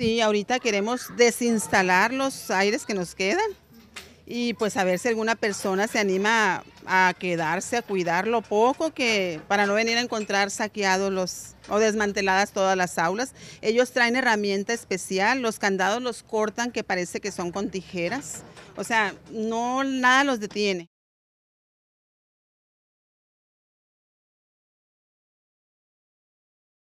Sí, ahorita queremos desinstalar los aires que nos quedan y pues a ver si alguna persona se anima a, quedarse, a cuidar lo poco que para no venir a encontrar saqueados los o desmanteladas todas las aulas. Ellos traen herramienta especial, los candados los cortan que parece que son con tijeras. O sea, no nada los detiene.